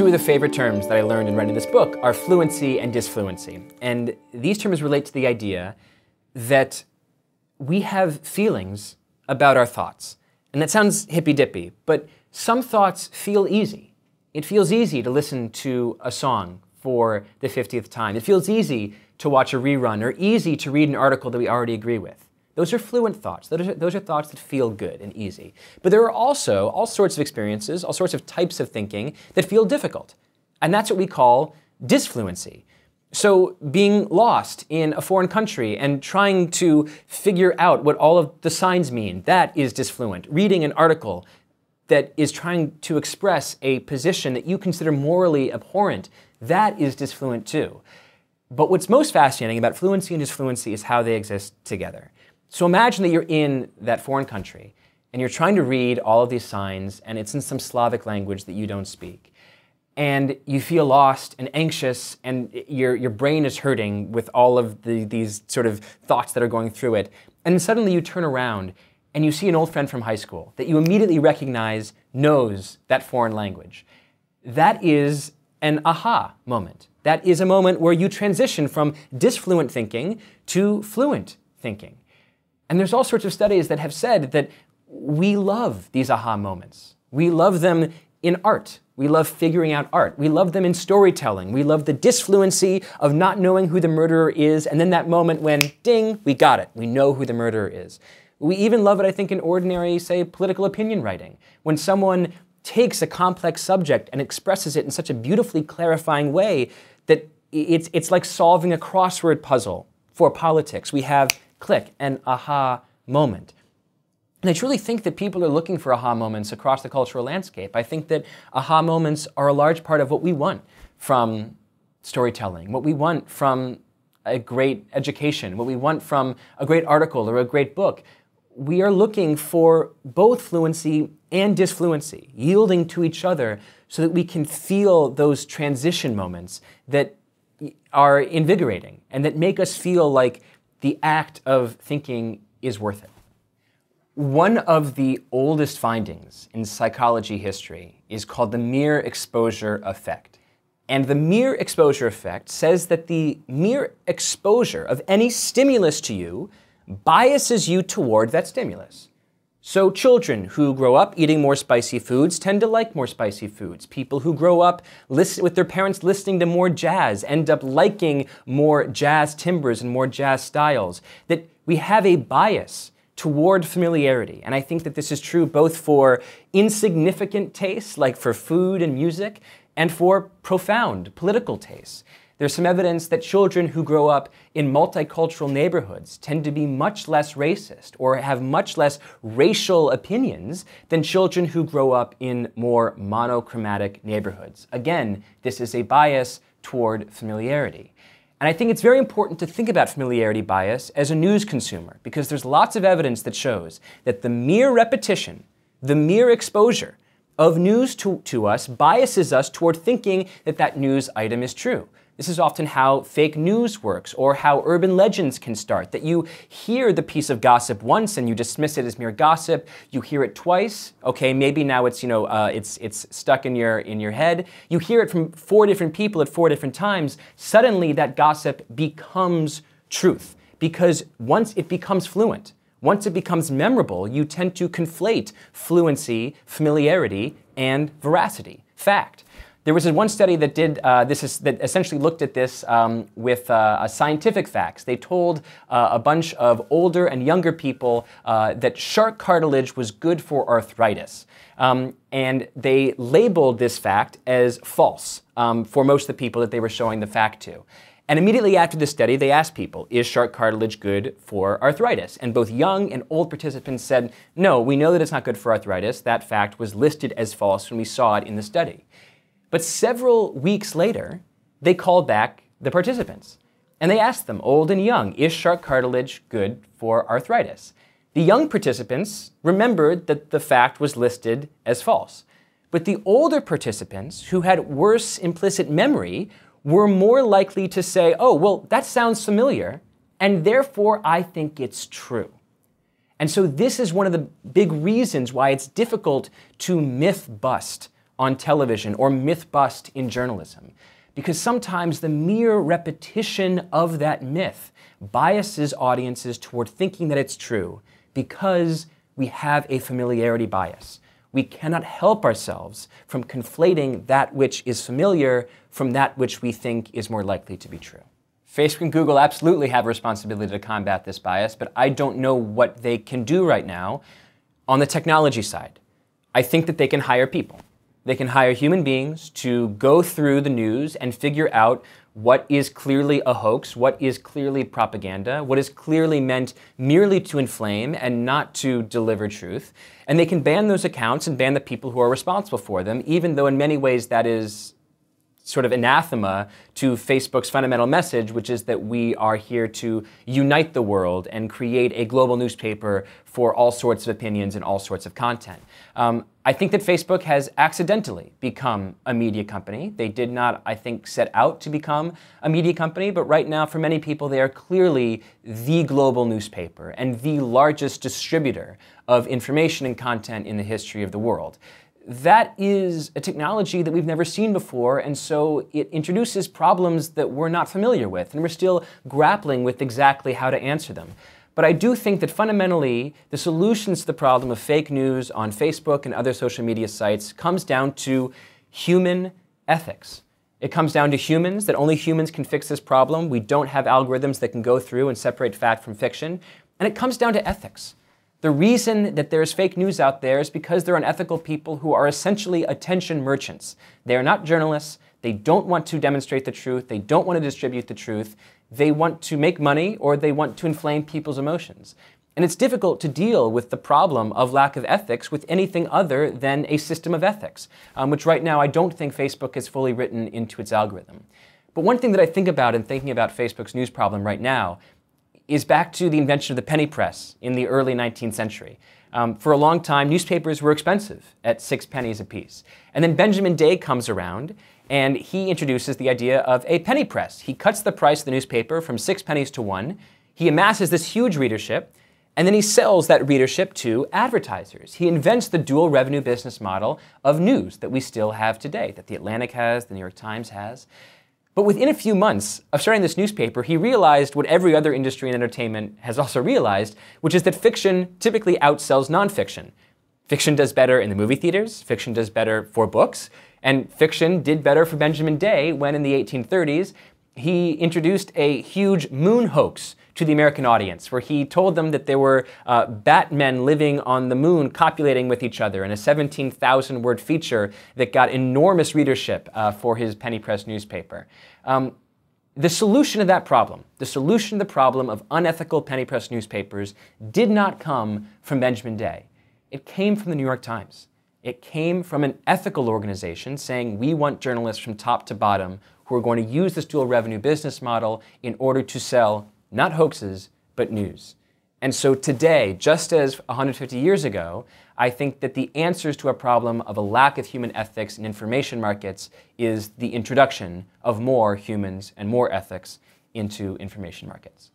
Two of the favorite terms that I learned in writing this book are fluency and disfluency. And these terms relate to the idea that we have feelings about our thoughts. And that sounds hippy dippy, but some thoughts feel easy. It feels easy to listen to a song for the 50th time. It feels easy to watch a rerun or easy to read an article that we already agree with. Those are fluent thoughts. Those are, those are thoughts that feel good and easy. But there are also all sorts of experiences, all sorts of types of thinking that feel difficult. And that's what we call disfluency. So, being lost in a foreign country and trying to figure out what all of the signs mean, that is disfluent. Reading an article that is trying to express a position that you consider morally abhorrent, that is disfluent too. But what's most fascinating about fluency and disfluency is how they exist together. So imagine that you're in that foreign country and you're trying to read all of these signs and it's in some Slavic language that you don't speak. And you feel lost and anxious and your, your brain is hurting with all of the, these sort of thoughts that are going through it. And suddenly you turn around and you see an old friend from high school that you immediately recognize knows that foreign language. That is an aha moment. That is a moment where you transition from disfluent thinking to fluent thinking. And there's all sorts of studies that have said that we love these aha moments. We love them in art. We love figuring out art. We love them in storytelling. We love the disfluency of not knowing who the murderer is, and then that moment when, ding, we got it. We know who the murderer is. We even love it, I think, in ordinary, say, political opinion writing. When someone takes a complex subject and expresses it in such a beautifully clarifying way that it's, it's like solving a crossword puzzle for politics. We have click, an aha moment. And I truly think that people are looking for aha moments across the cultural landscape. I think that aha moments are a large part of what we want from storytelling, what we want from a great education, what we want from a great article or a great book. We are looking for both fluency and disfluency, yielding to each other so that we can feel those transition moments that are invigorating and that make us feel like the act of thinking is worth it. One of the oldest findings in psychology history is called the mere exposure effect. And the mere exposure effect says that the mere exposure of any stimulus to you biases you toward that stimulus. So, children who grow up eating more spicy foods tend to like more spicy foods. People who grow up listen, with their parents listening to more jazz end up liking more jazz timbres and more jazz styles. That we have a bias toward familiarity. And I think that this is true both for insignificant tastes, like for food and music, and for profound political tastes. There's some evidence that children who grow up in multicultural neighborhoods tend to be much less racist or have much less racial opinions than children who grow up in more monochromatic neighborhoods. Again, this is a bias toward familiarity. And I think it's very important to think about familiarity bias as a news consumer because there's lots of evidence that shows that the mere repetition, the mere exposure of news to, to us biases us toward thinking that that news item is true. This is often how fake news works or how urban legends can start. That you hear the piece of gossip once and you dismiss it as mere gossip. You hear it twice. Okay, maybe now it's you know uh, it's it's stuck in your in your head. You hear it from four different people at four different times. Suddenly that gossip becomes truth because once it becomes fluent, once it becomes memorable, you tend to conflate fluency, familiarity, and veracity, fact. There was one study that did uh, this is, that essentially looked at this um, with uh, scientific facts. They told uh, a bunch of older and younger people uh, that shark cartilage was good for arthritis. Um, and they labeled this fact as false um, for most of the people that they were showing the fact to. And immediately after the study, they asked people, is shark cartilage good for arthritis? And both young and old participants said, no, we know that it's not good for arthritis. That fact was listed as false when we saw it in the study. But several weeks later, they called back the participants. And they asked them, old and young, is shark cartilage good for arthritis? The young participants remembered that the fact was listed as false. But the older participants, who had worse implicit memory, were more likely to say, oh, well, that sounds familiar, and therefore I think it's true. And so this is one of the big reasons why it's difficult to myth bust on television or myth bust in journalism. Because sometimes the mere repetition of that myth biases audiences toward thinking that it's true because we have a familiarity bias. We cannot help ourselves from conflating that which is familiar from that which we think is more likely to be true. Facebook and Google absolutely have a responsibility to combat this bias, but I don't know what they can do right now on the technology side. I think that they can hire people. They can hire human beings to go through the news and figure out what is clearly a hoax, what is clearly propaganda, what is clearly meant merely to inflame and not to deliver truth. And they can ban those accounts and ban the people who are responsible for them, even though in many ways that is sort of anathema to Facebook's fundamental message, which is that we are here to unite the world and create a global newspaper for all sorts of opinions and all sorts of content. Um, I think that Facebook has accidentally become a media company. They did not, I think, set out to become a media company, but right now, for many people, they are clearly the global newspaper and the largest distributor of information and content in the history of the world that is a technology that we've never seen before, and so it introduces problems that we're not familiar with, and we're still grappling with exactly how to answer them. But I do think that fundamentally, the solutions to the problem of fake news on Facebook and other social media sites comes down to human ethics. It comes down to humans, that only humans can fix this problem. We don't have algorithms that can go through and separate fact from fiction. And it comes down to ethics. The reason that there's fake news out there is because there are unethical people who are essentially attention merchants. They are not journalists. They don't want to demonstrate the truth. They don't want to distribute the truth. They want to make money or they want to inflame people's emotions. And it's difficult to deal with the problem of lack of ethics with anything other than a system of ethics, um, which right now I don't think Facebook has fully written into its algorithm. But one thing that I think about in thinking about Facebook's news problem right now is back to the invention of the penny press in the early 19th century. Um, for a long time, newspapers were expensive at six pennies apiece. And then Benjamin Day comes around and he introduces the idea of a penny press. He cuts the price of the newspaper from six pennies to one. He amasses this huge readership, and then he sells that readership to advertisers. He invents the dual revenue business model of news that we still have today, that the Atlantic has, the New York Times has. But within a few months of starting this newspaper, he realized what every other industry in entertainment has also realized, which is that fiction typically outsells nonfiction. Fiction does better in the movie theaters, fiction does better for books, and fiction did better for Benjamin Day when in the 1830s he introduced a huge moon hoax to the American audience, where he told them that there were uh, Batmen living on the moon copulating with each other in a 17,000 word feature that got enormous readership uh, for his penny press newspaper. Um, the solution to that problem, the solution to the problem of unethical penny press newspapers, did not come from Benjamin Day. It came from the New York Times. It came from an ethical organization saying we want journalists from top to bottom who are going to use this dual revenue business model in order to sell not hoaxes, but news. And so today, just as 150 years ago, I think that the answers to a problem of a lack of human ethics in information markets is the introduction of more humans and more ethics into information markets.